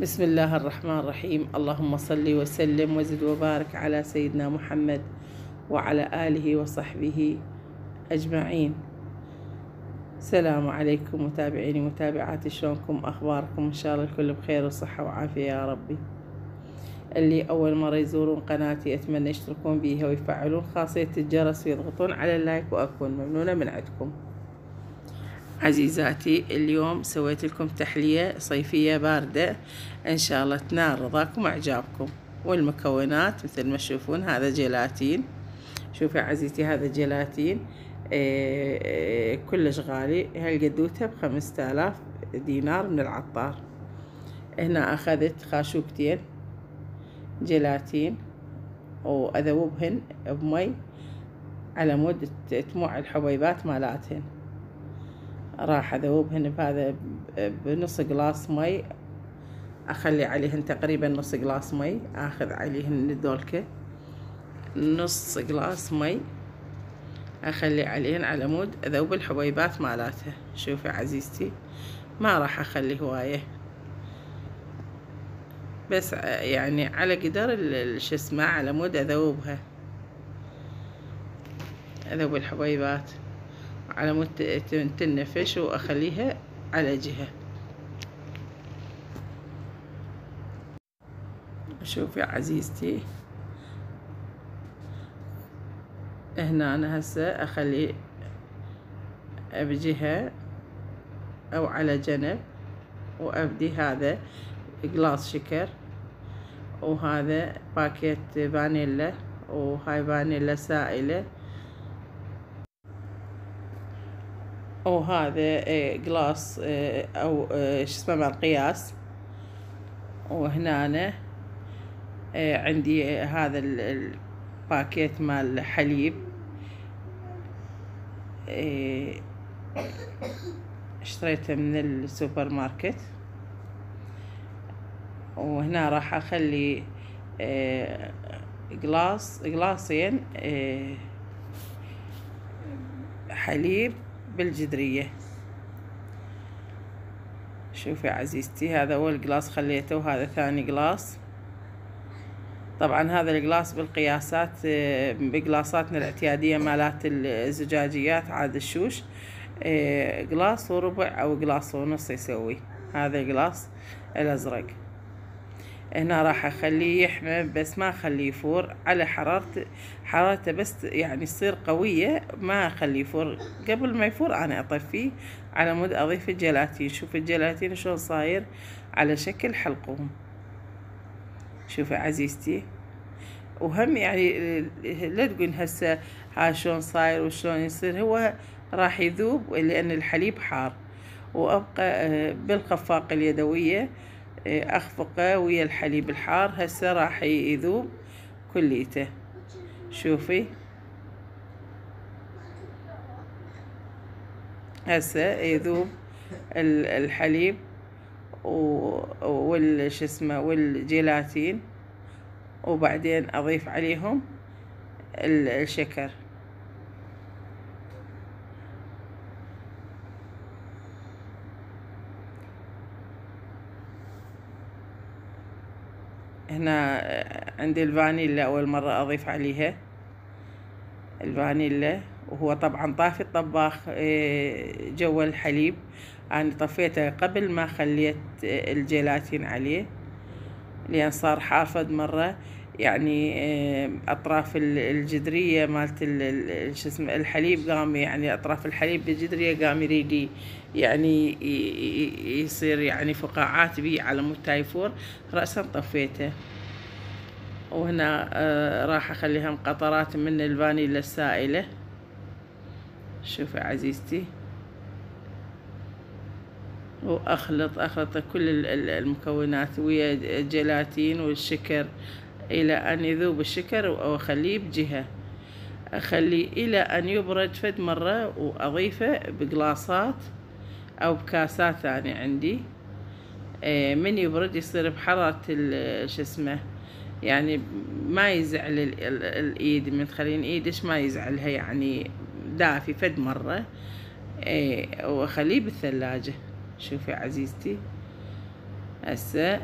بسم الله الرحمن الرحيم. اللهم صل وسلم وزد وبارك على سيدنا محمد وعلى آله وصحبه أجمعين. السلام عليكم متابعيني ومتابعاتي شلونكم؟ أخباركم؟ إن شاء الله الكل بخير وصحة وعافية يا ربي. اللي أول مرة يزورون قناتي أتمنى يشتركون بيها ويفعلون خاصية الجرس ويضغطون على اللايك وأكون ممنونة من عندكم. عزيزاتي اليوم سويت لكم تحلية صيفية باردة. إن شاء الله تنال رضاكم وإعجابكم. والمكونات مثل ما تشوفون هذا جيلاتين. شوفي عزيزتي هذا جيلاتين. آه، آه، كلش غالي. هالقدوتة بخمسة آلاف دينار من العطار. هنا أخذت خاشوقتين جيلاتين. وأذوبهن بمي على مود تموع الحبيبات مالاتهن. راح اذوبهن بهذا بنص قلاص مي. أخلي عليهن تقريبا نص قلاص مي. أخذ عليهن ذولك نص قلاص مي. أخلي عليهن على مود أذوب الحبيبات مالاتها شوفي عزيزتي ما راح أخلي هواية. بس يعني على قدر شو اسمه على مود أذوبها. أذوب الحبيبات. على مود تنفش وأخليها على جهة. شوفي عزيزتي. هنا أنا هسه أخلي بجهة أو على جنب وأبدي هذا قلاص شكر وهذا باكيت فانيلا وهاي فانيلا سائلة. وهذا قلاص أو شو اسمه مال قياس. وهنا عندي هذا الباكيت مال حليب. اشتريته من السوبر ماركت وهنا راح أخلي قلاص قلاصين حليب. بالجدرية شوفي عزيزتي هذا أول قلاص خليته وهذا ثاني قلاص. طبعا هذا القلاص بالقياسات بقلاصاتنا الإعتيادية مالات الزجاجيات عاد الشوش قلاص وربع أو قلاص ونص يسوي. هذا القلاص الأزرق. هنا راح أخليه يحمى بس ما أخليه يفور. على حرارة حرارته بس يعني تصير قوية ما أخليه يفور. قبل ما يفور أنا أطفيه على مود أضيف الجيلاتين. شوف الجيلاتين شلون صاير على شكل حلقوم شوفي عزيزتي. وهم يعني لا تقول هسه ها شلون صاير وشلون يصير. هو راح يذوب لأن الحليب حار. وأبقى بالخفاقة اليدوية. أخفقه ويا الحليب الحار. هسه راح يذوب كليته. شوفي. هسه يذوب الحليب وال اسمه والجيلاتين. وبعدين أضيف عليهم الشكر. هنا عندي الفانيلا أول مرة أضيف عليها الفانيلا. وهو طبعا طافي الطباخ جوا الحليب. أنا طفيته قبل ما خليت الجيلاتين عليه لأن صار حافظ مرة. يعني أطراف الجدرية مالت شو اسمه الحليب قام يعني أطراف الحليب بالجدرية قام يريد يعني يصير يعني فقاعات بيه على مود ما يفور. رأسا طفيته. وهنا راح أخليها قطرات من الفانيلا السائلة. شوفي عزيزتي. وأخلط أخلط كل المكونات ويا الجيلاتين والشكر إلى أن يذوب الشكر وأخليه بجهة. أخليه إلى أن يبرد فد مرة وأضيفه بقلاصات أو بكاسات ثانية عندي. من يبرد يصير بحرارة شو اسمه يعني ما يزعل الإيد من تخلين إيدش ما يزعلها يعني دافي فد مرة. وأخليه بالثلاجة. شوفي عزيزتي. هسه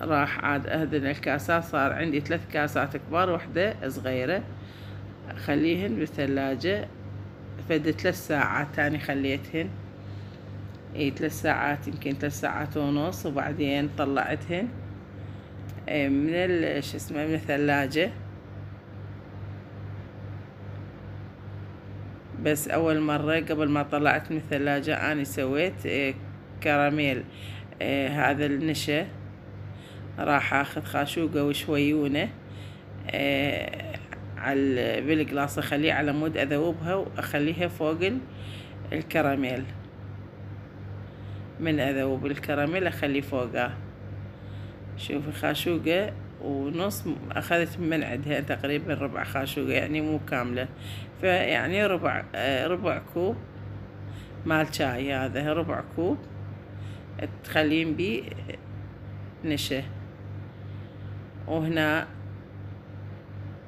راح عاد أهدن الكاسات صار عندي ثلاث كاسات كبار وحدة صغيرة. اخليهن بالثلاجة. فد ثلاث ساعات تاني خليتهن. إي ثلاث ساعات يمكن ثلاث ساعات ونص وبعدين طلعتهن. من شو اسمه من الثلاجة. بس أول مرة قبل ما طلعت من الثلاجة أنا سويت كراميل. هذا النشا. راح آخذ خاشوقة وشويونة على بالقلاص أخليه على مود أذوبها وأخليها فوق الكراميل. من أذوب الكراميل أخليه فوقها. شوفي خاشوقة ونص أخذت من عندها تقريبا ربع خاشوقة يعني مو كاملة. فيعني ربع ربع كوب مال شاي هذا ربع كوب تخلين بيه نشا. وهنا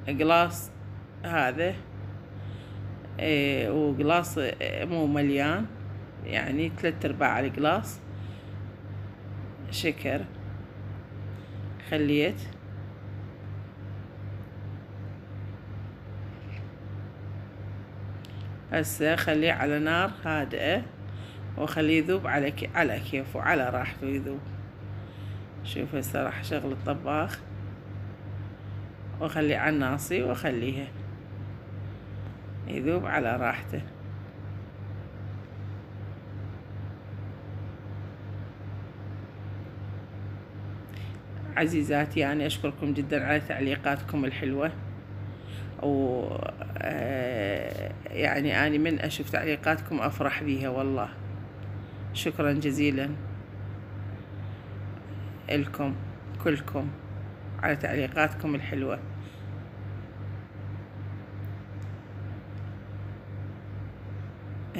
قلاص هذا. إيه وقلاص مو مليان يعني ثلاث أرباع القلاص شكر. خليت. هسه خليه على نار هادئة وخليه يذوب على على كيفه على راحته يذوب. شوف هسه راح أشغل الطباخ. واخليه على الناصي واخليه يذوب على راحته. عزيزاتي أنا أشكركم جدا على تعليقاتكم الحلوة. و آه، يعني أنا من أشوف تعليقاتكم أفرح بيها والله. شكرا جزيلا لكم كلكم على تعليقاتكم الحلوة.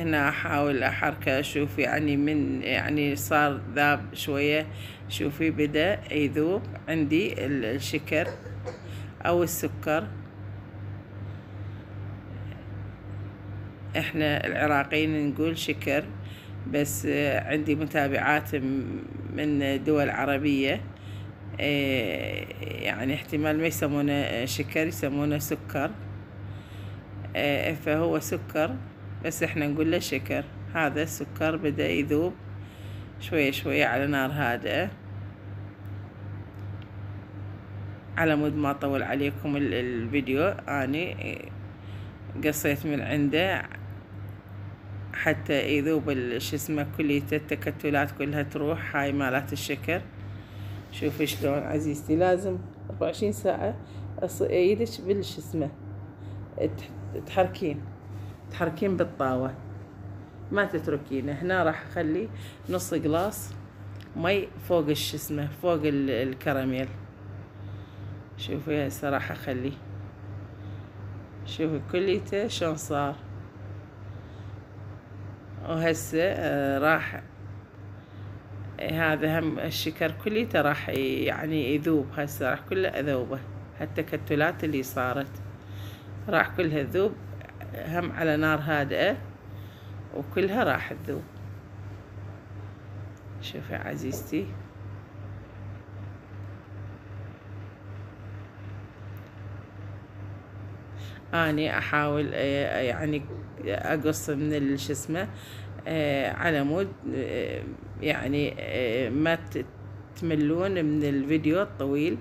هنا أحاول أحركة. أشوف يعني من يعني صار ذاب شوية. شوفي بدأ يذوب عندي الشكر أو السكر. إحنا العراقيين نقول شكر بس عندي متابعات من دول عربية. إيه، يعني احتمال ما يسمونه شكر يسمونه سكر. إيه، فهو سكر. بس إحنا نقول له شكر. هذا السكر بدأ يذوب شوية شوية على نار هادئة. على مود ما طول عليكم الفيديو. أني قصيت من عنده حتى يذوب شو اسمه كليته التكتلات كلها تروح. هاي مالات الشكر. شوفي شلون عزيزتي لازم 24 ساعة إيدك بالش اسمه تحركين. تحركين بالطاوة. ما تتركينه هنا راح أخلي نص قلاص مي فوق الش اسمه فوق الكراميل. شوفي هسه راح اخليه شوفي كليته شلون صار. وهسه آه، راح هذا هم الشكر كليته راح يعني يذوب. هسه راح كله أذوبه هالتكتلات اللي صارت. راح كلها تذوب. هم على نار هادئة وكلها راح تذوب. شوفي عزيزتي. أني أحاول آه، يعني أقص من شو اسمه آه، على مود آه، يعني ما تملون من الفيديو الطويل.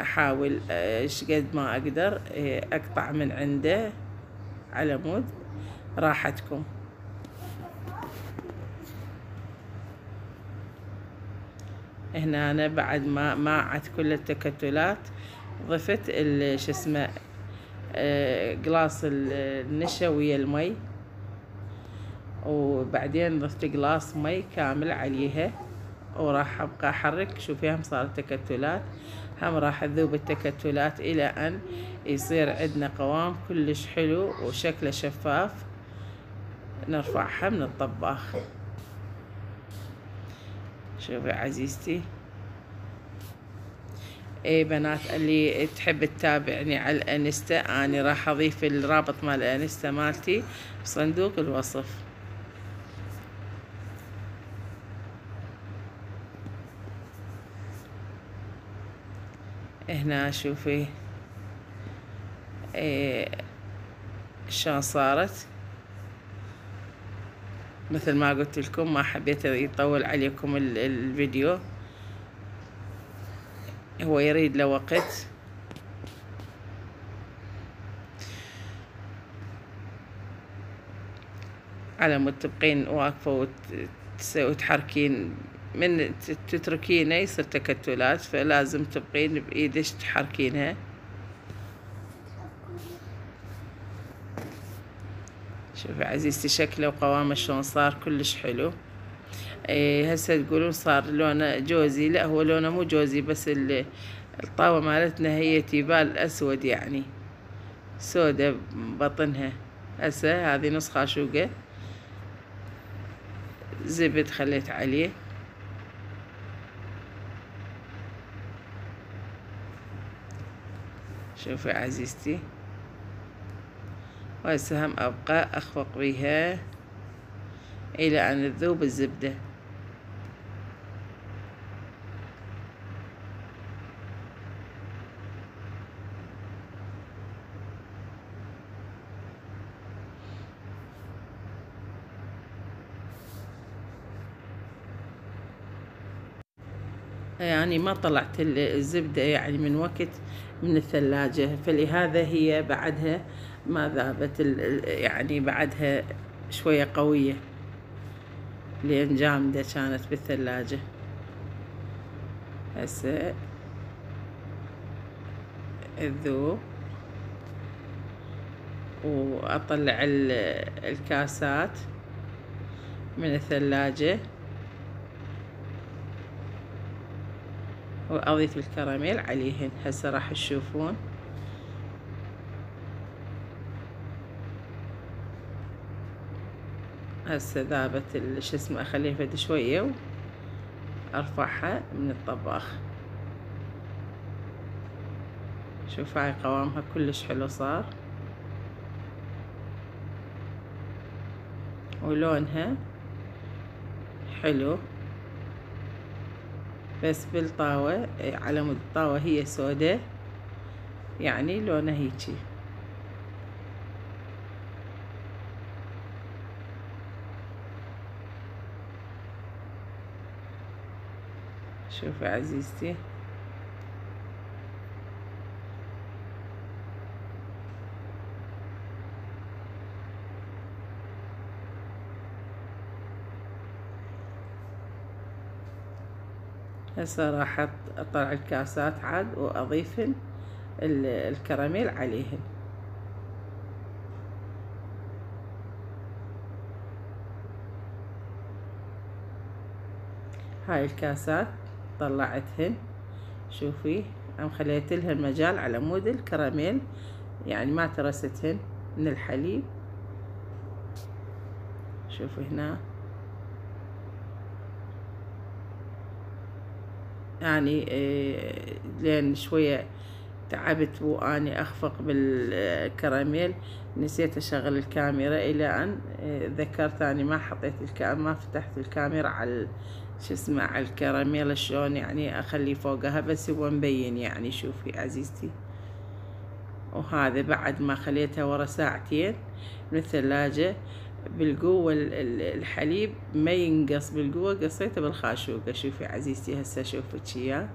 أحاول إيش قد ما أقدر أقطع من عنده على مود. راحتكم. هنا أنا بعد ما ماعت كل التكتلات ضفت شو اسمه قلاص النشا ويا المي. وبعدين ضفت قلاص مي كامل عليها. وراح أبقى أحرك. شوفي هم صارت تكتلات. هم راح تذوب التكتلات إلى أن يصير عندنا قوام كلش حلو وشكله شفاف. نرفعها من الطباخ. شوفي عزيزتي. اي بنات اللي تحب تتابعني على ال Insta اني راح أضيف الرابط مال ال Insta مالتي بصندوق الوصف. هنا شوفي إيه شلون صارت؟ مثل ما قلت لكم ما حبيت يطول عليكم الفيديو. هو يريد له وقت. على مود تبقين واقفة وتحركين من تتركينه يصير تكتلات فلازم تبقين بإيدش تحركينها. شوفي عزيزتي شكله وقوامه شلون صار كلش حلو. إيه هسه تقولون صار لونه جوزي. لا هو لونه مو جوزي بس الطاوة مالتنا هي تيبال أسود يعني. سودة بطنها. هسه هذه نص خاشوقة زبد خليت عليه. شوفي عزيزتي. وهسه هم أبقى أخفق بها إلى أن تذوب الزبدة. يعني ما طلعت الزبدة يعني من وقت من الثلاجة. فلهذا هي بعدها ما ذابت يعني بعدها شوية قوية لين جامدة كانت بالثلاجة. هسه الذوب وأطلع الكاسات من الثلاجة. وأضيف الكراميل عليهن. هسه راح تشوفون. هسه ذابت شو اسمه أخليها فد شوية وأرفعها من الطباخ. شوف هاي قوامها كلش حلو صار. ولونها حلو. بس بالطاوة على مود الطاوة هي سودة يعني لونها هيجي. شوفي عزيزتي. هسه راح اطلع الكاسات عاد واضيفن الكراميل عليهن هاي الكاسات طلعتهن. شوفي أم خليت لها المجال على مود الكراميل يعني ما ترستهن من الحليب. شوفي هنا. يعني آه، لين شوية تعبت وأني أخفق بالكراميل. نسيت أشغل الكاميرا إلى أن آه، ذكرت أني ما حطيت الكاميرا ما فتحت الكاميرا على شو اسمه على الكراميل. شلون يعني أخلي فوقها بس هو مبين يعني شوفي عزيزتي. وهذا بعد ما خليتها ورا ساعتين. من الثلاجة بالقوة الحليب ما ينقص بالقوة قصيته بالخاشوقة. شوفي عزيزتي هسه شوفك اياه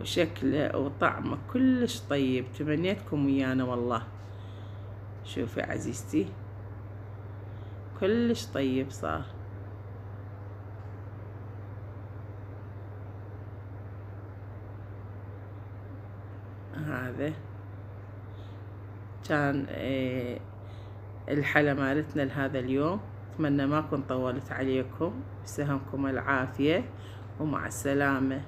وشكله وطعمه كلش طيب. تمنيتكم ويانا والله. شوفي عزيزتي. كلش طيب صار. هذا كان إيه الحلا مالتنا لهذا اليوم. أتمنى ما كنت طولت عليكم. بسهمكم العافية ومع السلامة.